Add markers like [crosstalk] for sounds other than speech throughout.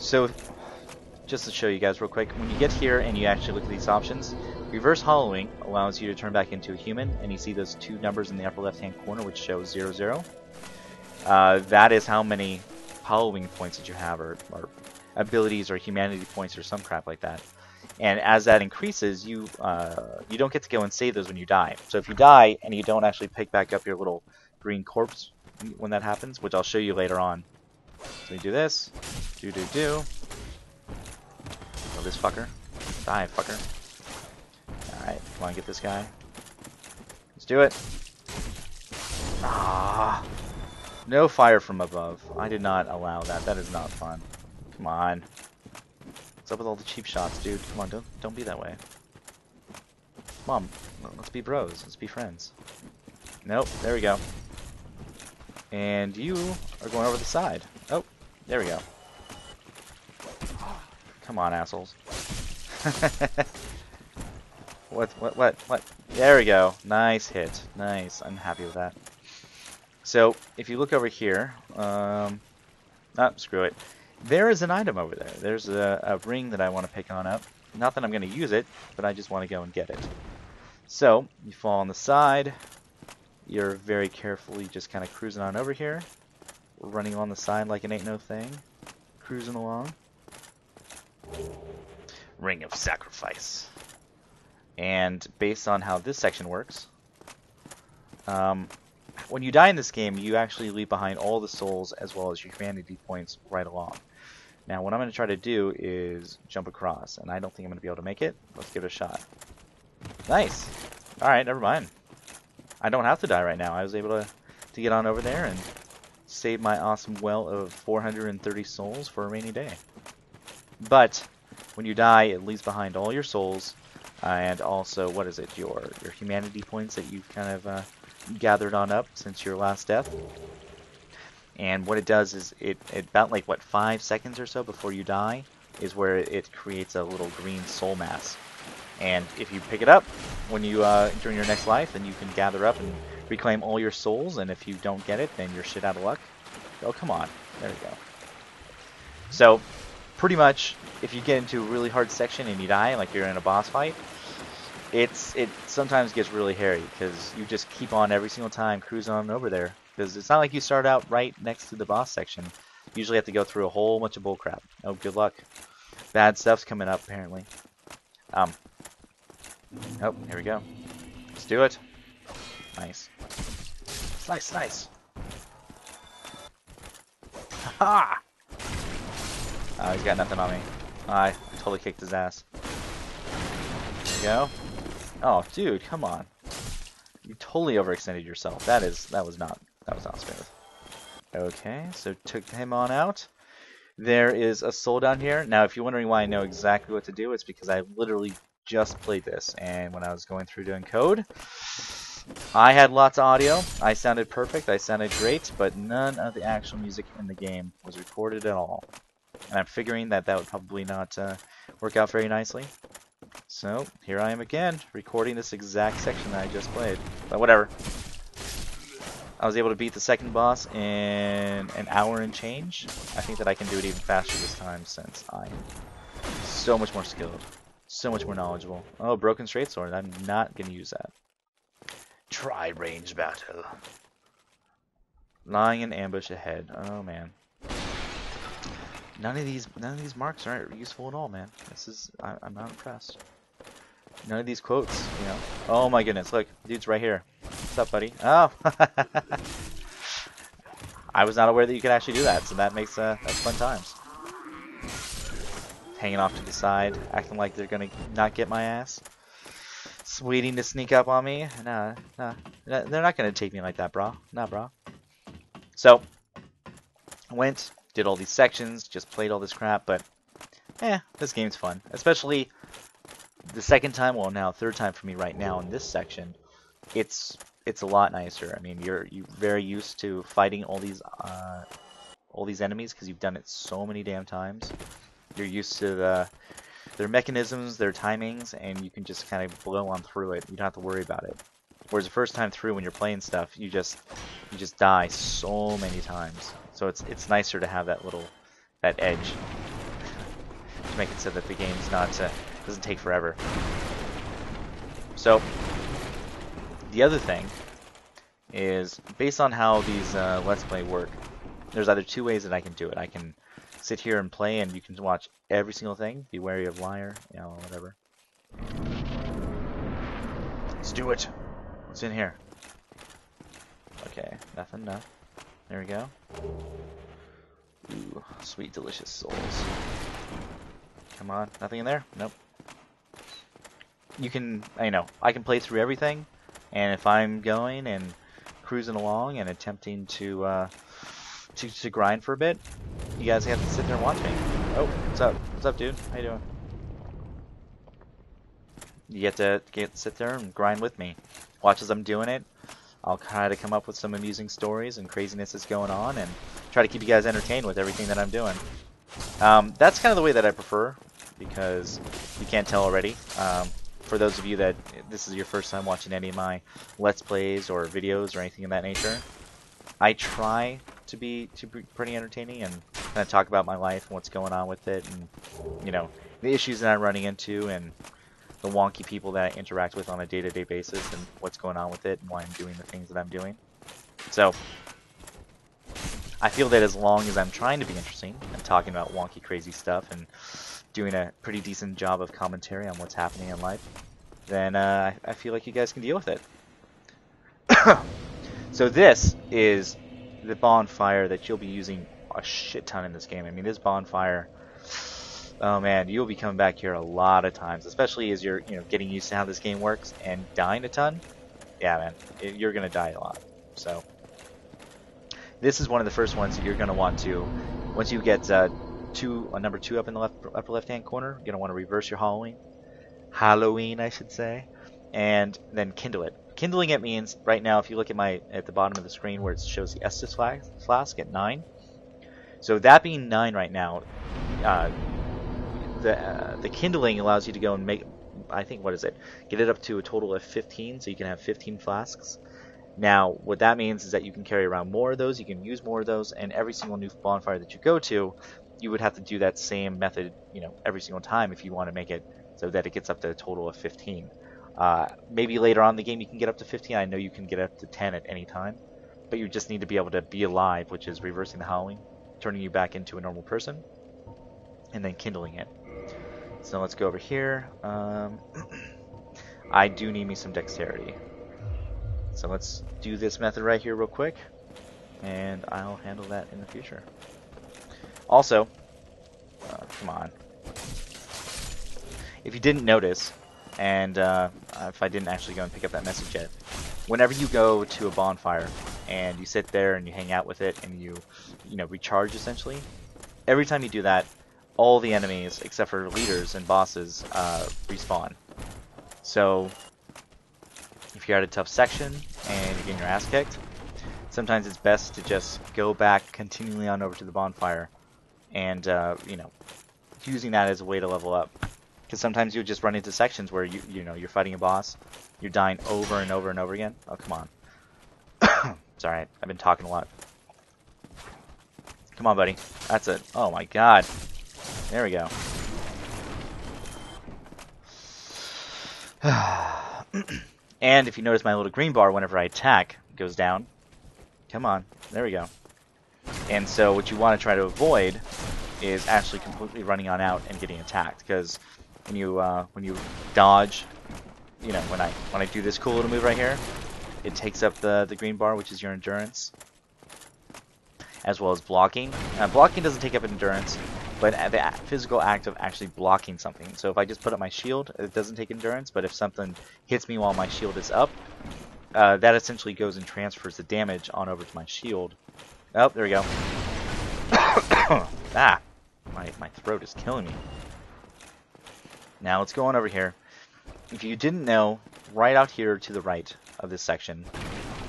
So, just to show you guys real quick, when you get here and you actually look at these options, reverse hollowing allows you to turn back into a human, and you see those two numbers in the upper left-hand corner which shows 0, 0. Uh, that is how many hollowing points that you have, or, or abilities, or humanity points, or some crap like that. And as that increases, you uh, you don't get to go and save those when you die. So if you die and you don't actually pick back up your little green corpse when that happens, which I'll show you later on. So we do this, do do do. Kill this fucker. Die, fucker. Alright, come on, get this guy. Let's do it. Ah, no fire from above. I did not allow that. That is not fun. Come on. What's up with all the cheap shots, dude? Come on, don't don't be that way. On, let's be bros. Let's be friends. Nope, there we go. And you are going over the side. Oh, there we go. Come on, assholes. [laughs] what, what, what, what? There we go. Nice hit. Nice. I'm happy with that. So, if you look over here, um, ah, screw it. There is an item over there. There's a, a ring that I want to pick on up. Not that I'm going to use it, but I just want to go and get it. So, you fall on the side, you're very carefully just kind of cruising on over here. Running on the side like it ain't no thing. Cruising along. Ring of Sacrifice. And based on how this section works, um, when you die in this game, you actually leave behind all the souls as well as your humanity points right along. Now, what I'm going to try to do is jump across, and I don't think I'm going to be able to make it. Let's give it a shot. Nice! Alright, never mind. I don't have to die right now. I was able to, to get on over there and save my awesome well of 430 souls for a rainy day. But when you die, it leaves behind all your souls and also, what is it, your, your humanity points that you've kind of uh, gathered on up since your last death. And what it does is, it, it about like, what, five seconds or so before you die, is where it creates a little green soul mass. And if you pick it up when you uh, during your next life, then you can gather up and reclaim all your souls. And if you don't get it, then you're shit out of luck. Oh, come on. There we go. So, pretty much, if you get into a really hard section and you die, like you're in a boss fight, it's it sometimes gets really hairy because you just keep on every single time cruising on over there. Because it's not like you start out right next to the boss section. You usually have to go through a whole bunch of bullcrap. Oh, good luck. Bad stuff's coming up, apparently. Um, Oh, here we go. Let's do it. Nice. Slice, slice. Ha! Oh, he's got nothing on me. I totally kicked his ass. Go. Oh, dude, come on. You totally overextended yourself. That is, that was not, that was not smooth. Okay, so took him on out. There is a soul down here. Now, if you're wondering why I know exactly what to do, it's because I literally just played this, and when I was going through doing code, I had lots of audio. I sounded perfect. I sounded great, but none of the actual music in the game was recorded at all. And I'm figuring that that would probably not uh, work out very nicely. So here I am again, recording this exact section that I just played. But whatever. I was able to beat the second boss in an hour and change. I think that I can do it even faster this time since I'm so much more skilled. So much more knowledgeable. Oh, broken straight sword. I'm not gonna use that. Try range battle. Lying in ambush ahead. Oh man. None of these none of these marks aren't useful at all, man. This is I, I'm not impressed. None of these quotes, you know. Oh my goodness, look, dude's right here. What's up, buddy? Oh. [laughs] I was not aware that you could actually do that, so that makes uh, that's fun times hanging off to the side, acting like they're gonna not get my ass. Just waiting to sneak up on me. Nah, nah, they're not gonna take me like that, bro. Nah, bro. So, went, did all these sections, just played all this crap, but, eh, this game's fun. Especially the second time, well now third time for me right now in this section, it's it's a lot nicer. I mean, you're you very used to fighting all these uh, all these enemies because you've done it so many damn times you're used to the their mechanisms, their timings, and you can just kind of blow on through it. You don't have to worry about it. Whereas the first time through, when you're playing stuff, you just you just die so many times. So it's it's nicer to have that little that edge. to make it so that the game's not uh, doesn't take forever. So the other thing is based on how these uh, Let's Play work. There's either two ways that I can do it. I can sit here and play, and you can watch every single thing. Be wary of liar, you know, whatever. Let's do it. What's in here? Okay, nothing, no. There we go. Ooh, sweet, delicious souls. Come on, nothing in there? Nope. You can, I know, I can play through everything, and if I'm going and cruising along and attempting to, uh, to, to grind for a bit, you guys have to sit there and watch me. Oh, what's up? What's up, dude? How you doing? You get to get sit there and grind with me. Watch as I'm doing it. I'll try to come up with some amusing stories and craziness that's going on and try to keep you guys entertained with everything that I'm doing. Um, that's kind of the way that I prefer because you can't tell already. Um, for those of you that this is your first time watching any of my Let's Plays or videos or anything of that nature, I try to be to be pretty entertaining and kind of talk about my life and what's going on with it and you know the issues that I'm running into and the wonky people that I interact with on a day-to-day -day basis and what's going on with it and why I'm doing the things that I'm doing. So I feel that as long as I'm trying to be interesting and talking about wonky, crazy stuff and doing a pretty decent job of commentary on what's happening in life, then uh, I feel like you guys can deal with it. [coughs] so this is the bonfire that you'll be using a shit ton in this game. I mean, this bonfire Oh man, you'll be coming back here a lot of times, especially as you're, you know, getting used to how this game works and dying a ton. Yeah, man, it, you're gonna die a lot. So this is one of the first ones that you're gonna want to, once you get uh, two, uh, number two up in the left upper left-hand corner, you're gonna want to reverse your Halloween, Halloween, I should say, and then kindle it. Kindling it means right now, if you look at my at the bottom of the screen where it shows the Estus flask at nine. So that being nine right now, uh, the uh, the kindling allows you to go and make I think what is it? Get it up to a total of 15, so you can have 15 flasks. Now, what that means is that you can carry around more of those, you can use more of those, and every single new bonfire that you go to, you would have to do that same method, you know, every single time if you want to make it so that it gets up to a total of 15. Uh, maybe later on in the game you can get up to 15. I know you can get up to 10 at any time, but you just need to be able to be alive, which is reversing the hollowing, turning you back into a normal person, and then kindling it. So let's go over here. Um, [clears throat] I do need me some dexterity. So let's do this method right here real quick. And I'll handle that in the future. Also, uh, come on. If you didn't notice, and uh, if I didn't actually go and pick up that message yet, whenever you go to a bonfire and you sit there and you hang out with it and you, you know, recharge essentially, every time you do that, all the enemies, except for leaders and bosses, uh, respawn. So, if you're at a tough section and you're getting your ass kicked, sometimes it's best to just go back continually on over to the bonfire and, uh, you know, using that as a way to level up. Because sometimes you'll just run into sections where, you you know, you're fighting a boss, you're dying over and over and over again. Oh, come on. [coughs] Sorry, I've been talking a lot. Come on, buddy. That's it. Oh my god. There we go. [sighs] and if you notice my little green bar whenever I attack goes down. Come on. There we go. And so what you want to try to avoid is actually completely running on out and getting attacked because when you uh, when you dodge, you know, when I when I do this cool little move right here, it takes up the the green bar, which is your endurance, as well as blocking. Uh, blocking doesn't take up endurance, but the physical act of actually blocking something. So if I just put up my shield, it doesn't take endurance, but if something hits me while my shield is up, uh, that essentially goes and transfers the damage on over to my shield. Oh, there we go. [coughs] [coughs] ah, my, my throat is killing me. Now let's go on over here. If you didn't know, right out here to the right of this section,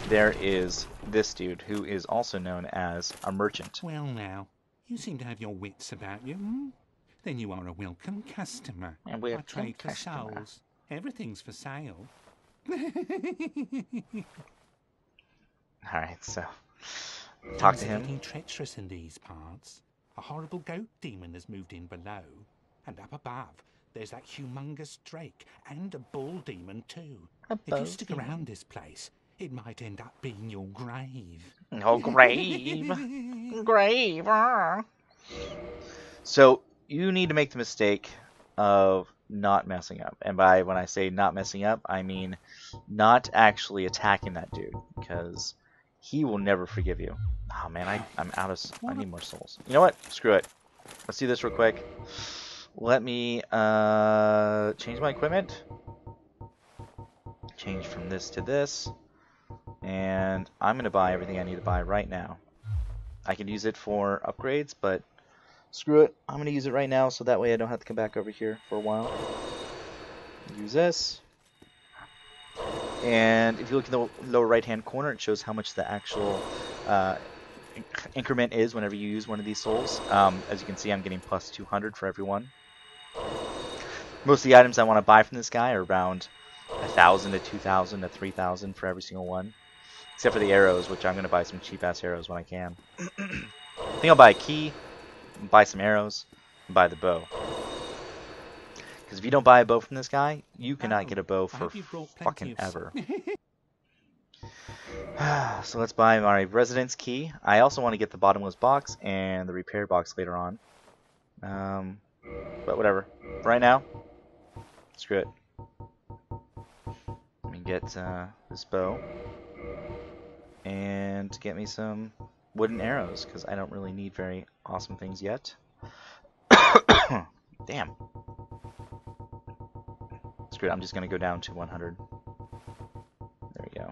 there is this dude who is also known as a merchant. Well now, you seem to have your wits about you. Hmm? Then you are a welcome customer. A welcome I trade for customer. souls. Everything's for sale. [laughs] Alright, so talk to him. Treacherous in these parts. A horrible goat demon has moved in below. And up above, there's that humongous drake and a bull demon too. A if you stick demon. around this place, it might end up being your grave. [laughs] Oh, grave. [laughs] grave. So you need to make the mistake of not messing up. And by when I say not messing up, I mean not actually attacking that dude because he will never forgive you. Oh man, I, I'm out of. I need more souls. You know what? Screw it. Let's do this real quick. Let me uh, change my equipment. Change from this to this. And I'm going to buy everything I need to buy right now. I can use it for upgrades, but screw it. I'm going to use it right now so that way I don't have to come back over here for a while. Use this. And if you look in the lower right hand corner, it shows how much the actual uh, inc- increment is whenever you use one of these souls. Um, as you can see, I'm getting plus 200 for every one. Most of the items I want to buy from this guy are around a 1,000 to 2,000 to 3,000 for every single one. Except for the arrows, which I'm going to buy some cheap ass arrows when I can. [clears throat] I think I'll buy a key, buy some arrows, and buy the bow. Because if you don't buy a bow from this guy, you cannot get a bow for hope you brought plenty fucking ever. [laughs] [sighs] so let's buy my residence key. I also want to get the bottomless box and the repair box later on. Um, but whatever. Right now, screw it. Let me get uh, this bow and get me some wooden arrows because I don't really need very awesome things yet. [coughs] Damn. Screw it. I'm just gonna go down to 100. There we go.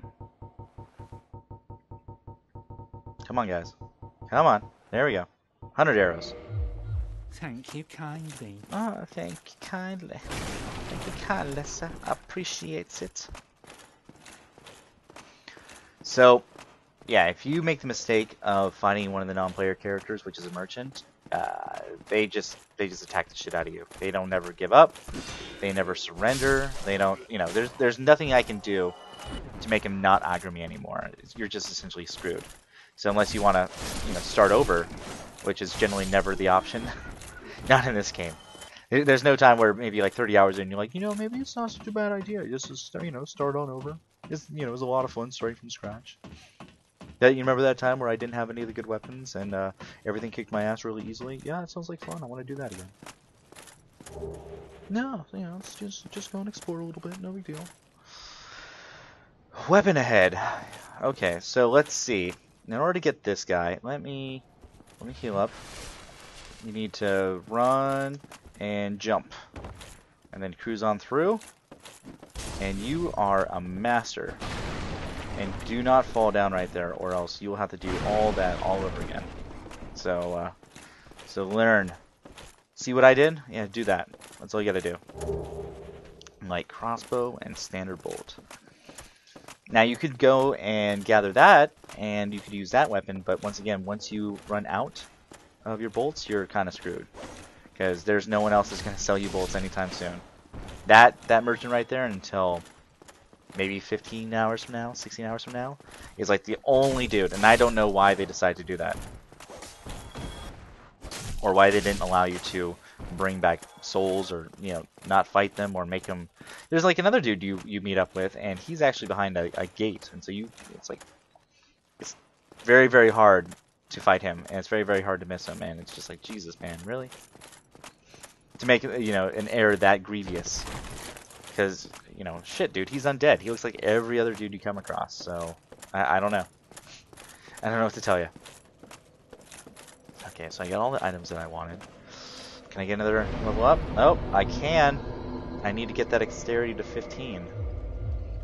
Come on, guys. Come on. There we go. 100 arrows. Thank you kindly. Oh, thank you kindly. Thank you kindly, sir. I appreciate it. So, yeah, if you make the mistake of finding one of the non-player characters, which is a merchant, uh, they just they just attack the shit out of you. They don't never give up. They never surrender. They don't, you know, there's there's nothing I can do to make him not aggro me anymore. You're just essentially screwed. So unless you want to, you know, start over, which is generally never the option, [laughs] not in this game. There's no time where maybe like 30 hours in, you're like, you know, maybe it's not such a bad idea. Just you know, start on over. It's, you know, it was a lot of fun starting from scratch. That you remember that time where I didn't have any of the good weapons and uh, everything kicked my ass really easily? Yeah, it sounds like fun. I want to do that again. No, you know, let's just just go and explore a little bit. No big deal. Weapon ahead. Okay, so let's see. In order to get this guy, let me let me heal up. You need to run and jump, and then cruise on through. And you are a master. And do not fall down right there, or else you will have to do all that all over again. So, uh, so learn. See what I did? Yeah, do that. That's all you gotta do. Light crossbow and standard bolt. Now you could go and gather that, and you could use that weapon, but once again, once you run out of your bolts, you're kind of screwed. Because there's no one else that's going to sell you bolts anytime soon. That that merchant right there until maybe 15 hours from now, 16 hours from now, is like the only dude, and I don't know why they decided to do that. Or why they didn't allow you to bring back souls or, you know, not fight them or make them... There's like another dude you, you meet up with, and he's actually behind a, a gate, and so you... It's like... It's very, very hard to fight him, and it's very, very hard to miss him, and it's just like, Jesus, man, really? To make, you know, an error that grievous. Because, you know, shit, dude, he's undead. He looks like every other dude you come across, so... I, I don't know. I don't know what to tell you. Okay, so I got all the items that I wanted. Can I get another level up? Oh, I can. I need to get that dexterity to 15.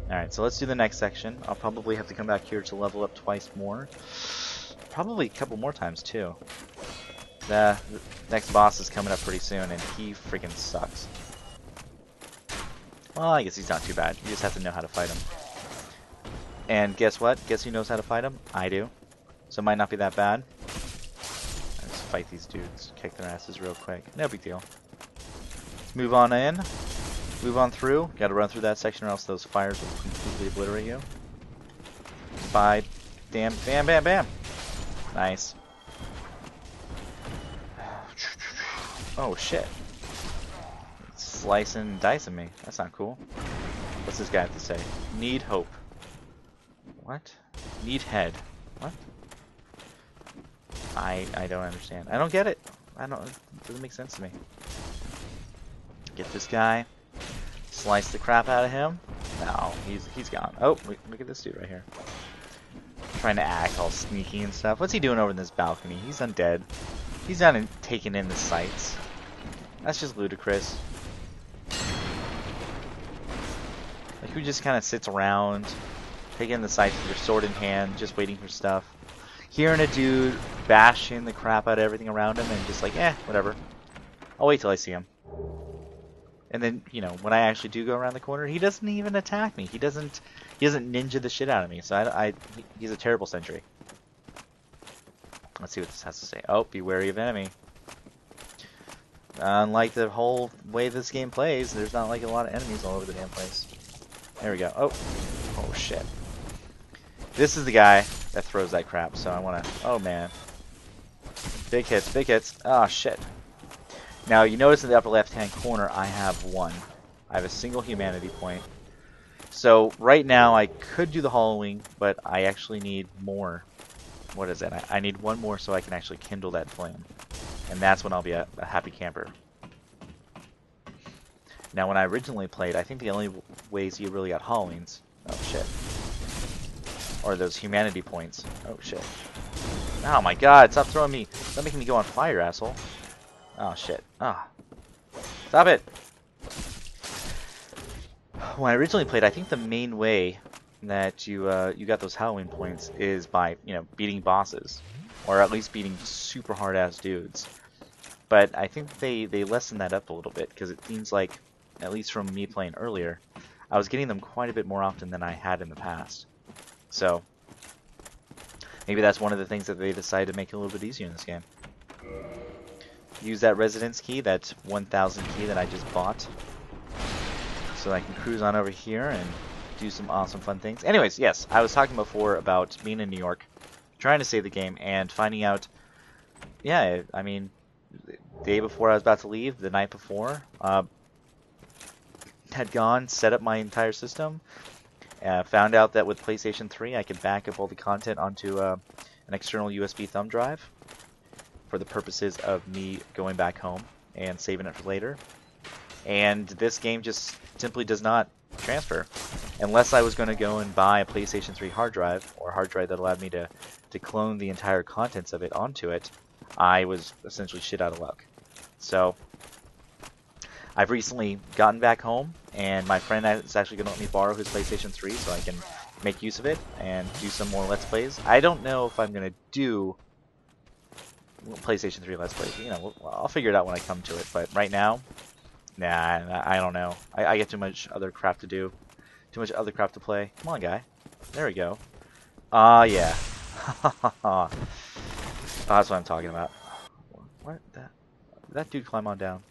Alright, so let's do the next section. I'll probably have to come back here to level up twice more. Probably a couple more times, too. The, next boss is coming up pretty soon, and he freaking sucks. Well, I guess he's not too bad. You just have to know how to fight him. And guess what? Guess who knows how to fight him? I do. So it might not be that bad. Let's fight these dudes. Kick their asses real quick. No big deal. Let's move on in. Move on through. Gotta run through that section or else those fires will completely obliterate you. Bye. Damn. Bam, bam, bam. Nice. Oh, shit. slicing and dicing me. That's not cool. What's this guy have to say? Need hope. What? Need head. What? I I don't understand. I don't get it. I don't. It doesn't make sense to me. Get this guy. Slice the crap out of him. No, he's he's gone. Oh, look at this dude right here. Trying to act all sneaky and stuff. What's he doing over in this balcony? He's undead. He's not in, taking in the sights. That's just ludicrous. Like who just kind of sits around, taking in the sights with your sword in hand, just waiting for stuff. Hearing a dude bashing the crap out of everything around him and just like, eh, whatever. I'll wait till I see him. And then, you know, when I actually do go around the corner, he doesn't even attack me. He doesn't, he doesn't ninja the shit out of me. So I, I he's a terrible sentry. Let's see what this has to say. Oh, be wary of enemy. Unlike the whole way this game plays, there's not like a lot of enemies all over the damn place. There we go. Oh, oh shit. This is the guy that throws that crap, so I want to... Oh, man. Big hits, big hits. Oh, shit. Now, you notice in the upper left-hand corner, I have one. I have a single humanity point. So, right now, I could do the hollowing, but I actually need more. What is it? I, I need one more so I can actually kindle that flame. And that's when I'll be a, a happy camper. Now, when I originally played, I think the only ways you really got hollowings... Oh, shit. Or those humanity points. Oh, shit. Oh, my God. Stop throwing me. Stop making me go on fire, asshole. Oh, shit. Ah. Stop it! When I originally played, I think the main way that you uh, you got those hollowing points is by, you know, beating bosses. Or at least beating super hard-ass dudes. But I think they, they lessened that up a little bit, because it seems like, at least from me playing earlier, I was getting them quite a bit more often than I had in the past. So, maybe that's one of the things that they decided to make a little bit easier in this game. Use that residence key, that 1000 key that I just bought. So I can cruise on over here and do some awesome fun things. Anyways, yes, I was talking before about being in New York, trying to save the game, and finding out, yeah, I mean, the day before I was about to leave, the night before, uh, had gone, set up my entire system, uh, found out that with PlayStation 3 I could back up all the content onto uh, an external USB thumb drive for the purposes of me going back home and saving it for later. And this game just simply does not transfer. Unless I was going to go and buy a PlayStation 3 hard drive, or a hard drive that allowed me to, to clone the entire contents of it onto it, I was essentially shit out of luck. So, I've recently gotten back home, and my friend is actually going to let me borrow his PlayStation 3 so I can make use of it and do some more Let's Plays. I don't know if I'm going to do PlayStation 3 Let's Plays. You know, I'll figure it out when I come to it, but right now, nah, I don't know. I, I get too much other crap to do. Too much other crap to play. Come on, guy. There we go. Ah, uh, yeah. [laughs] that's what I'm talking about. What? That, that dude climb on down?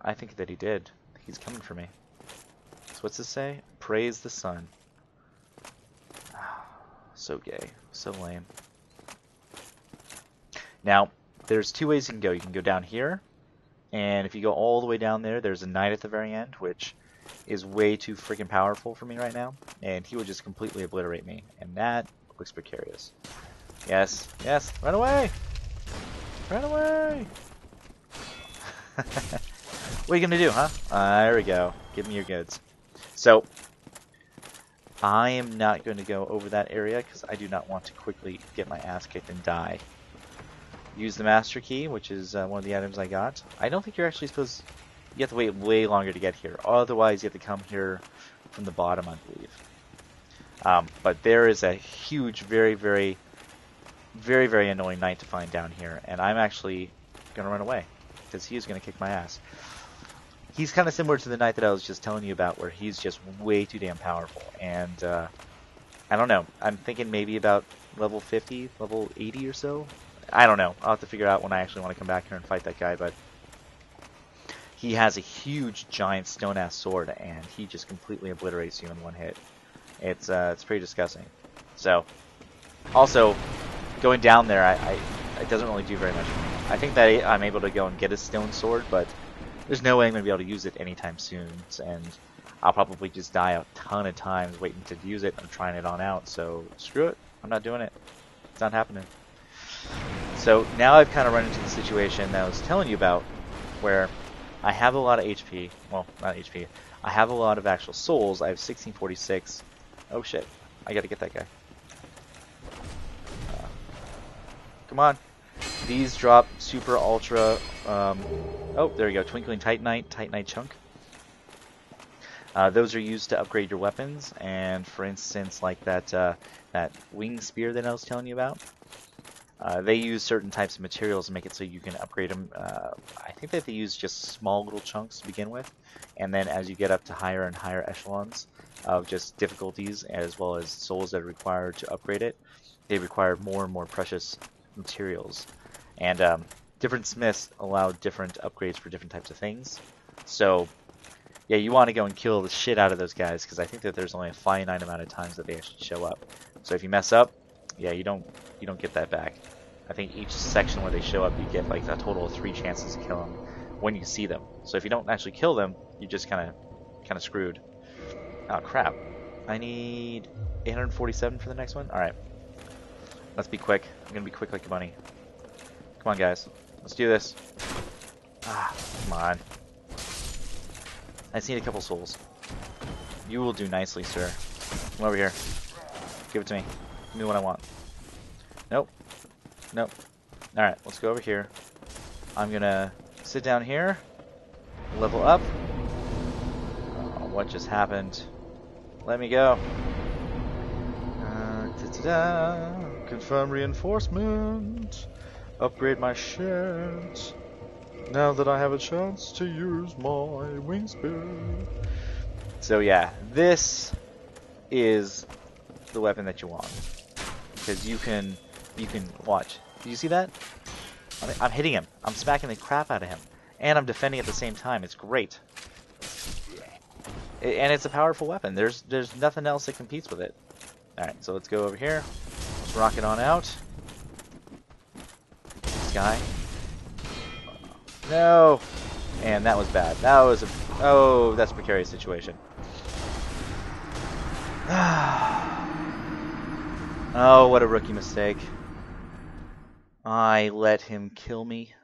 I think that he did. He's coming for me. So what's this say? Praise the sun. [sighs] So gay. So lame. Now, there's two ways you can go. You can go down here, and if you go all the way down there, there's a knight at the very end, which is way too freaking powerful for me right now, and he will just completely obliterate me, and that looks precarious. Yes, yes, run away! Run away! [laughs] What are you gonna do, huh? Uh, there we go. Give me your goods. So, I am not going to go over that area because I do not want to quickly get my ass kicked and die. Use the master key, which is uh, one of the items I got. I don't think you're actually supposed... You have to wait way longer to get here. Otherwise, you have to come here from the bottom, I believe. Um, but there is a huge, very, very, very, very annoying knight to find down here. And I'm actually going to run away because he is going to kick my ass he's kind of similar to the knight that I was just telling you about, where he's just way too damn powerful. And uh, I don't know. I'm thinking maybe about level 50, level 80 or so. I don't know. I'll have to figure out when I actually want to come back here and fight that guy. But he has a huge, giant stone-ass sword, and he just completely obliterates you in one hit. It's uh, it's pretty disgusting. So, also going down there, I, I it doesn't really do very much. I think that I'm able to go and get a stone sword, but there's no way I'm going to be able to use it anytime soon, and I'll probably just die a ton of times waiting to use it. I'm trying it on out, so screw it. I'm not doing it. It's not happening. So now I've kind of run into the situation that I was telling you about, where I have a lot of HP. Well, not HP. I have a lot of actual souls. I have 1646. Oh shit. I gotta get that guy. Uh, come on. These drop super ultra. Um, oh, there you go. Twinkling Titanite, Titanite chunk. Uh, those are used to upgrade your weapons, and for instance, like that uh, that wing spear that I was telling you about, uh, they use certain types of materials to make it so you can upgrade them. Uh, I think that they use just small little chunks to begin with, and then as you get up to higher and higher echelons of just difficulties, as well as souls that are required to upgrade it, they require more and more precious materials. And um, different smiths allow different upgrades for different types of things. So, yeah, you want to go and kill the shit out of those guys because I think that there's only a finite amount of times that they actually show up. So if you mess up, yeah, you don't you don't get that back. I think each section where they show up, you get like a total of three chances to kill them when you see them. So if you don't actually kill them, you just kind of kind of screwed. Oh crap! I need 847 for the next one. All right, let's be quick. I'm gonna be quick like a bunny. Come on, guys. Let's do this. Ah, come on. I just need a couple souls. You will do nicely, sir. Come over here. Give it to me. Give me what I want. Nope. Nope. Alright, let's go over here. I'm gonna sit down here. Level up. Oh, what just happened? Let me go. Uh, da. Confirm reinforcement. Upgrade my shit. Now that I have a chance to use my wing spear. So yeah, this is the weapon that you want because you can you can watch. Do you see that? I'm, hitting him. I'm smacking the crap out of him, and I'm defending at the same time. It's great, and it's a powerful weapon. There's there's nothing else that competes with it. All right, so let's go over here. Let's rock it on out. This guy. No, and that was bad. That was a oh, that's a precarious situation. [sighs] oh, what a rookie mistake. I let him kill me.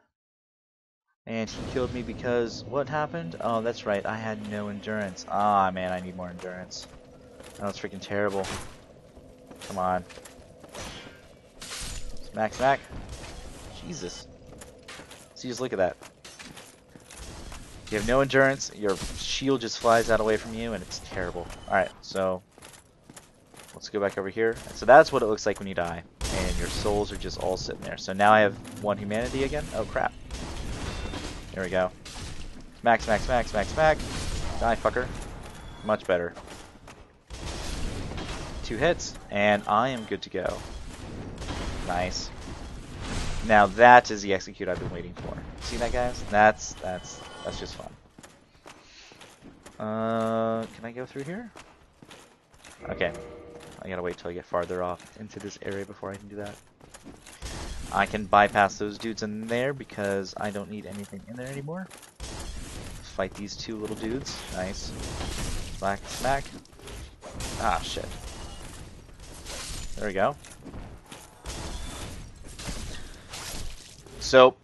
And he killed me because what happened? Oh, that's right. I had no endurance. Ah, man, I need more endurance. That was freaking terrible. Come on. Smack, smack. Jesus. See, just look at that. You have no endurance, your shield just flies out away from you, and it's terrible. Alright, so let's go back over here. So that's what it looks like when you die, and your souls are just all sitting there. So now I have one humanity again. Oh crap. There we go. Max, max, max, max, max. Die, fucker. Much better. Two hits, and I am good to go. Nice. Now that is the execute I've been waiting for. See that, guys? That's that's that's just fun. Uh, can I go through here? Okay. I gotta wait till I get farther off into this area before I can do that. I can bypass those dudes in there because I don't need anything in there anymore. Fight these two little dudes. Nice. Smack, smack. Ah, shit. There we go. So,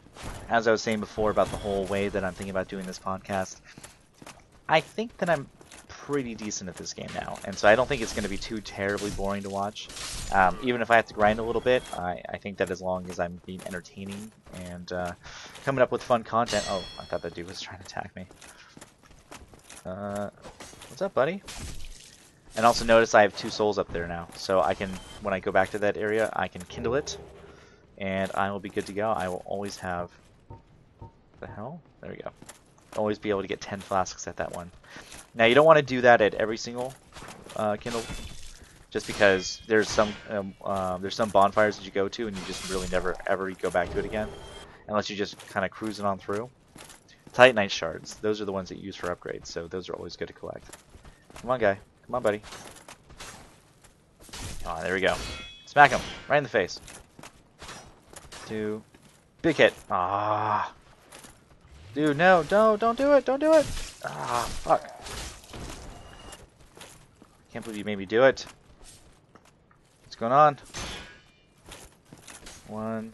as I was saying before about the whole way that I'm thinking about doing this podcast, I think that I'm pretty decent at this game now, and so I don't think it's going to be too terribly boring to watch. Um, even if I have to grind a little bit, I, I, think that as long as I'm being entertaining and uh, coming up with fun content... Oh, I thought that dude was trying to attack me. Uh, what's up, buddy? And also notice I have two souls up there now, so I can, when I go back to that area, I can kindle it, and I will be good to go. I will always have the hell? There we go. Always be able to get 10 flasks at that one. Now you don't want to do that at every single uh, Kindle, just because there's some um, uh, there's some bonfires that you go to and you just really never ever go back to it again, unless you're just kind of cruising on through. Titanite shards, those are the ones that you use for upgrades, so those are always good to collect. Come on, guy. Come on, buddy. Ah, oh, there we go. Smack him right in the face. Two. Big hit. Ah. Dude, no, no, don't do it, don't do it! Ah, fuck. Can't believe you made me do it. What's going on? One.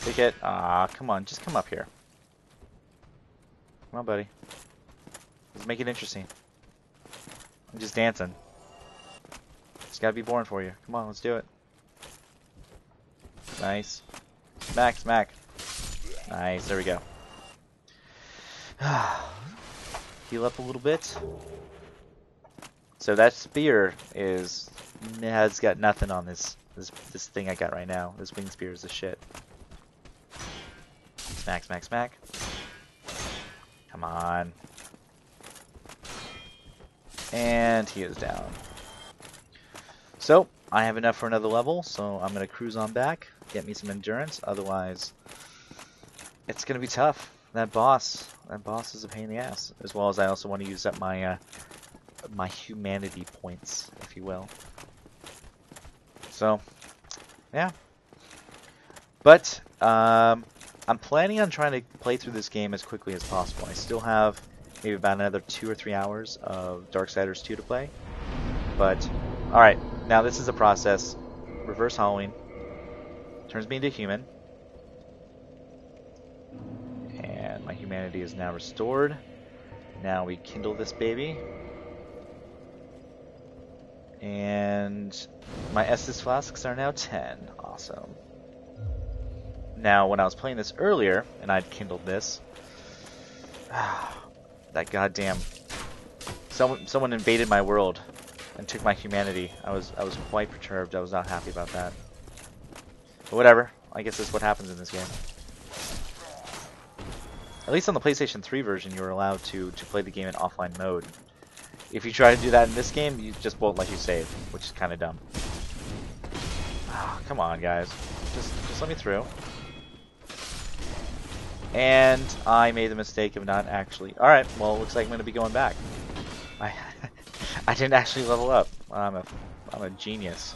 Take it. Ah, come on, just come up here. Come on, buddy. Let's make it interesting. I'm just dancing. It's gotta be boring for you. Come on, let's do it. Nice. Smack, smack. Nice, there we go. [sighs] Heal up a little bit. So that spear is has got nothing on this this this thing I got right now. This wing spear is the shit. Smack, smack, smack. Come on. And he is down. So, I have enough for another level, so I'm going to cruise on back, get me some endurance, otherwise it's going to be tough. That boss, that boss is a pain in the ass, as well as I also want to use up my, uh, my humanity points, if you will. So, yeah. But, um, I'm planning on trying to play through this game as quickly as possible. I still have maybe about another two or three hours of Darksiders 2 to play. But, alright, now this is a process. Reverse Hollowing. Turns me into human. And my humanity is now restored. Now we kindle this baby. And my Estus flasks are now 10. Awesome. Now, when I was playing this earlier, and I'd kindled this, [sighs] that goddamn someone someone invaded my world and took my humanity. I was I was quite perturbed. I was not happy about that. But whatever. I guess that's what happens in this game. At least on the PlayStation 3 version, you were allowed to to play the game in offline mode. If you try to do that in this game, you just won't let you save, which is kind of dumb. Oh, come on, guys. Just just let me through. And I made the mistake of not actually... Alright, well, looks like I'm going to be going back. [laughs] I, I didn't actually level up. I'm a, I'm a genius.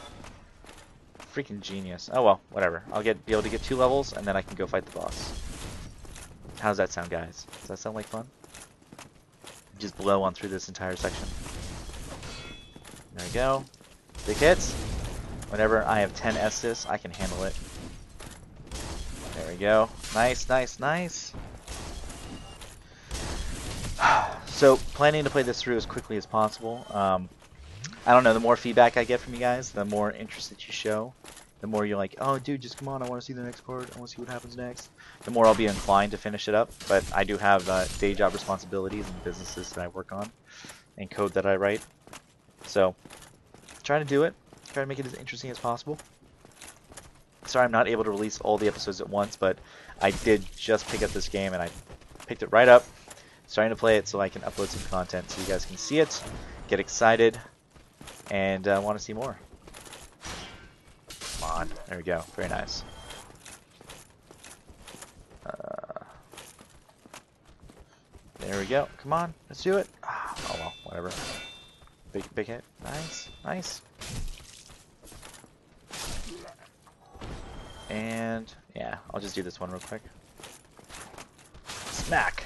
Freaking genius. Oh well, whatever. I'll get be able to get two levels, and then I can go fight the boss. How does that sound, guys? Does that sound like fun? Just blow on through this entire section. There we go. Big hits. Whenever I have 10 Estus, I can handle it. There we go. Nice, nice, nice. [sighs] so, planning to play this through as quickly as possible. Um, I don't know, the more feedback I get from you guys, the more interest that you show, the more you're like, oh dude, just come on, I want to see the next part, I want to see what happens next, the more I'll be inclined to finish it up. But I do have uh, day job responsibilities and businesses that I work on, and code that I write. So, trying to do it, trying to make it as interesting as possible. Sorry I'm not able to release all the episodes at once, but I did just pick up this game and I picked it right up, starting to play it so I can upload some content so you guys can see it, get excited, and uh, want to see more. On, there we go, very nice. Uh, there we go, come on, let's do it. Ah, oh well, whatever. Big, big hit, nice, nice. And yeah, I'll just do this one real quick. Smack.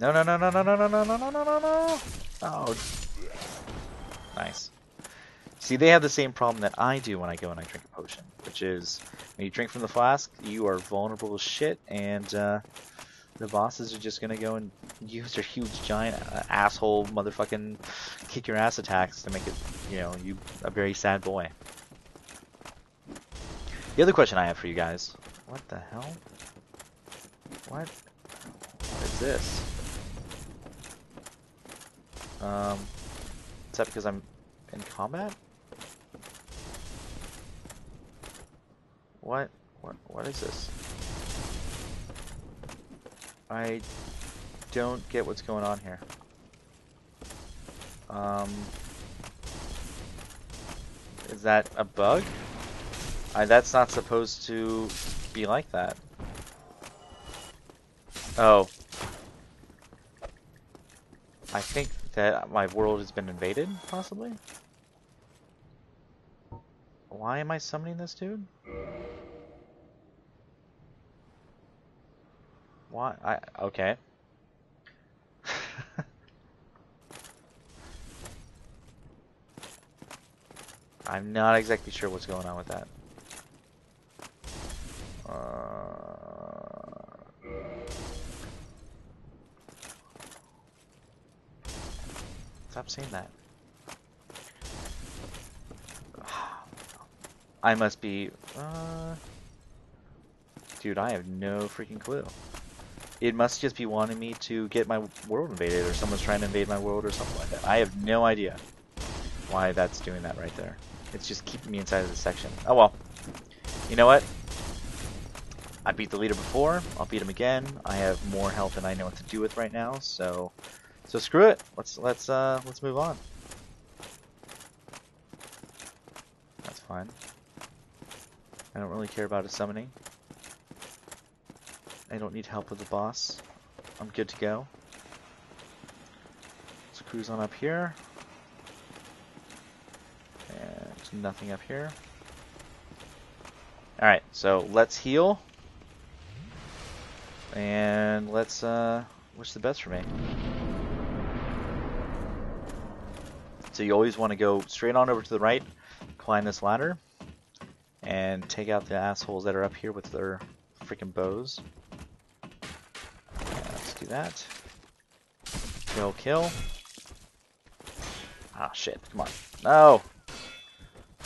no, no, no, no, no, no, no, no, no, no, no, no, no. Oh. Nice. See, they have the same problem that I do when I go and I drink a potion, which is when you drink from the flask, you are vulnerable as shit, and uh, the bosses are just gonna go and use their huge giant uh, asshole motherfucking kick your ass attacks to make it, you know, you a very sad boy. The other question I have for you guys, what the hell? What? What is this? Um, is that because I'm in combat? What? What? What is this? I don't get what's going on here. Um, is that a bug? I, that's not supposed to be like that. Oh. I think that my world has been invaded, possibly? Why am I summoning this dude? Why? I okay. [laughs] I'm not exactly sure what's going on with that. Uh... Stop saying that. I must be... Uh... Dude, I have no freaking clue. It must just be wanting me to get my world invaded, or someone's trying to invade my world, or something like that. I have no idea why that's doing that right there. It's just keeping me inside of the section. Oh well. You know what? I beat the leader before. I'll beat him again. I have more health than I know what to do with right now, so so screw it. Let's let's uh let's move on. That's fine. I don't really care about a summoning. I don't need help with the boss. I'm good to go. Let's cruise on up here. And nothing up here. Alright, so let's heal. And let's uh wish the best for me. So you always want to go straight on over to the right, climb this ladder, and take out the assholes that are up here with their freaking bows. let's do that. Kill, kill. Ah, shit. Come on. No!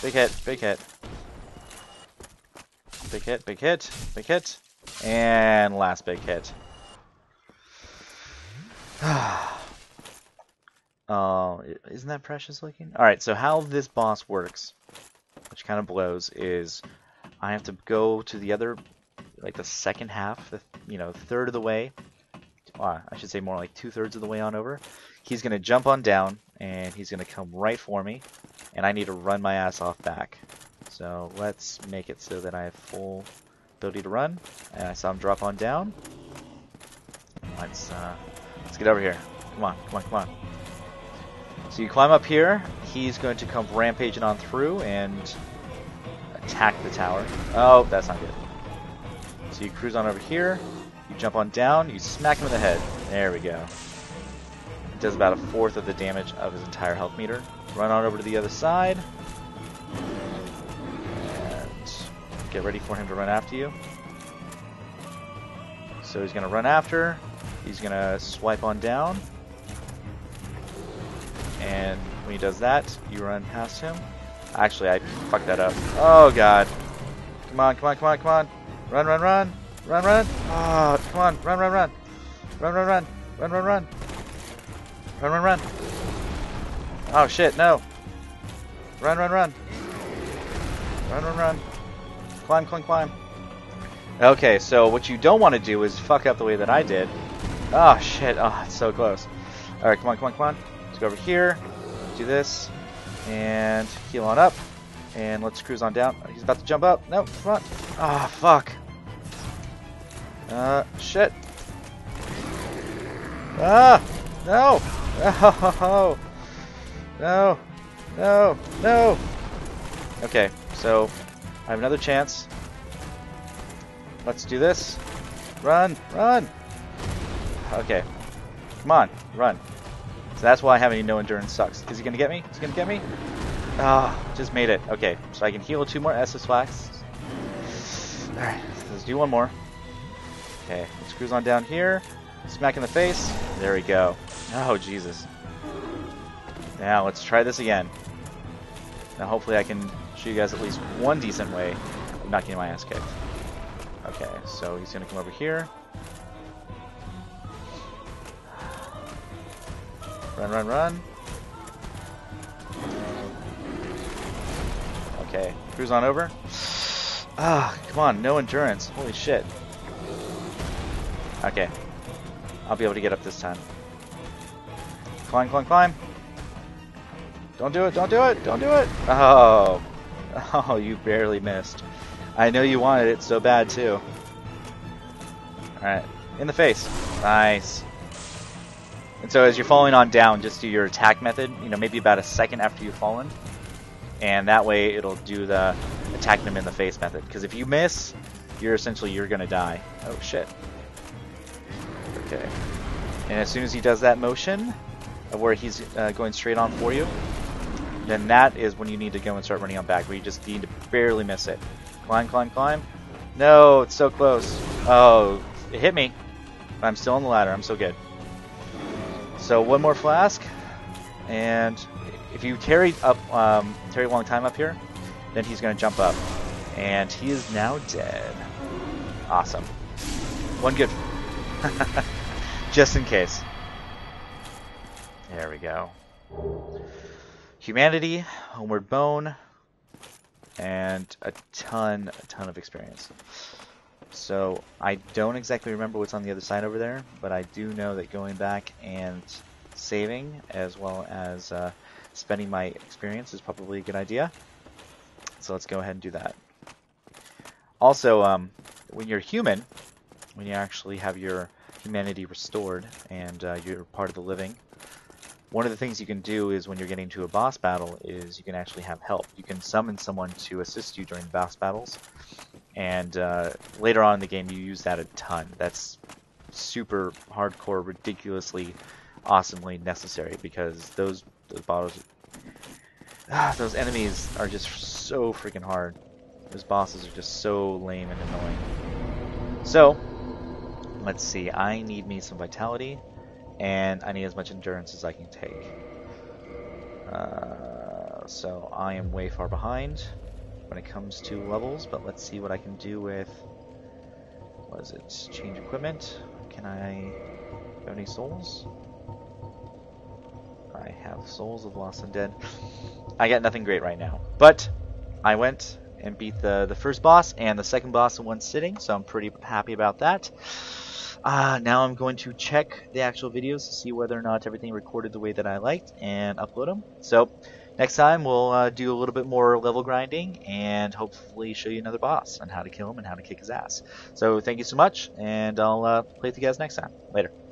Big hit, big hit. Big hit, big hit, big hit. And last big hit. [sighs] Oh, isn't that precious looking? Alright, so how this boss works, which kind of blows, is I have to go to the other, like the second half, the you know, third of the way. Uh, I should say more like two thirds of the way on over. He's going to jump on down, and he's going to come right for me, and I need to run my ass off back. So let's make it so that I have full ability to run. And I saw him drop on down. Let's uh, let's get over here. Come on, come on, come on. So you climb up here, he's going to come rampaging on through and attack the tower. Oh, that's not good. So you cruise on over here, you jump on down, you smack him in the head. There we go. It does about a fourth of the damage of his entire health meter. Run on over to the other side. And get ready for him to run after you. So he's going to run after. He's going to swipe on down. When he does that, you run past him. Actually, I fucked that up. Oh, God. Come on, come on, come on, come on. Run, run, run. Run, run. Oh, come on. Run, run, run. Run, run, run. Run, run, run. Run, run, run. Oh, shit, no. Run, run, run. Run, run, run. Climb, climb, climb. Okay, so what you don't want to do is fuck up the way that I did. Oh, shit. Oh, it's so close. Alright, come on, come on, come on. Let's go over here, do this, and heal on up. And let's cruise on down. He's about to jump up. No, come on. Ah, oh, fuck. Uh, shit. Ah, no. No. [laughs] No. No. No. Okay, so I have another chance. Let's do this. Run, run. Okay. Come on, run. So that's why having no endurance sucks. Is he gonna get me? Is he gonna get me? Ah, oh, just made it. Okay, so I can heal two more Estus flasks. Alright, let's do one more. Okay, let's cruise on down here. Smack in the face. There we go. Oh, Jesus. Now, let's try this again. Now, hopefully I can show you guys at least one decent way of not getting my ass kicked. Okay, so he's gonna come over here. Run, run, run. Okay, cruise on over. Ah, come on, no endurance. Holy shit. Okay. I'll be able to get up this time. Climb, climb, climb. Don't do it, don't do it, don't do it. Oh. [laughs] Oh, you barely missed. I know you wanted it so bad, too. Alright. In the face. Nice. And so as you're falling on down, just do your attack method, you know, maybe about a second after you've fallen. And that way it'll do the attack them in the face method. Because if you miss, you're essentially, you're going to die. Oh, shit. Okay. And as soon as he does that motion, where he's uh, going straight on for you, then that is when you need to go and start running on back, where you just need to barely miss it. Climb, climb, climb. No, it's so close. Oh, it hit me. But I'm still on the ladder. I'm so good. So one more flask, and if you tarry up, um, tarry a long time up here, then he's going to jump up, and he is now dead. Awesome. One good. [laughs] Just in case. There we go. Humanity, Homeward Bone, and a ton, a ton of experience. So I don't exactly remember what's on the other side over there, but I do know that going back and saving as well as uh, spending my experience is probably a good idea. So let's go ahead and do that. Also, um, when you're human, when you actually have your humanity restored and uh, you're part of the living, one of the things you can do is when you're getting to a boss battle is you can actually have help. You can summon someone to assist you during boss battles, and uh, later on in the game you use that a ton. That's super hardcore, ridiculously, awesomely necessary because those those bottles, ah, those enemies are just so freaking hard. Those bosses are just so lame and annoying. So, let's see. I need me some vitality and I need as much endurance as I can take. Uh, so I am way far behind when it comes to levels, but let's see what I can do with, what is it, change equipment? Can I have any souls? I have souls of lost and dead. [laughs] I got nothing great right now, but I went and beat the, the first boss and the second boss in one sitting, so I'm pretty happy about that. Uh, now I'm going to check the actual videos to see whether or not everything recorded the way that I liked and upload them. So next time we'll uh, do a little bit more level grinding and hopefully show you another boss and how to kill him and how to kick his ass. So thank you so much, and I'll uh, play with you guys next time. Later.